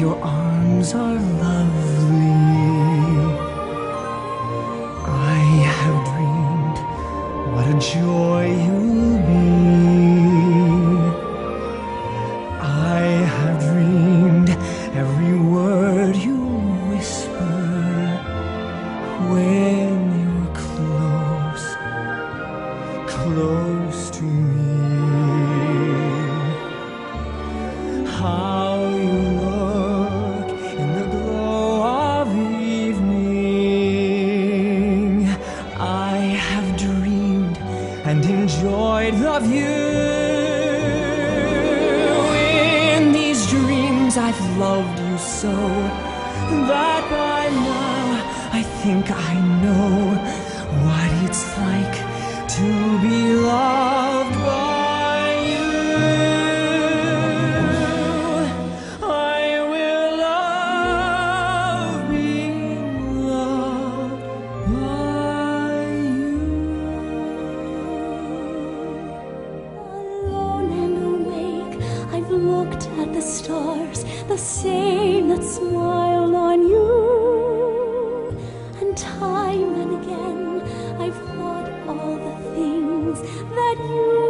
your arms are lovely. I have dreamed what a joy you'll be. I have dreamed every word you whisper when you're close, close to me. How you enjoyed the view. In these dreams, I've loved you so that by now I think I know looked at the stars, the same that smiled on you. And time and again, I've thought all the things that you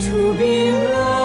to be loved.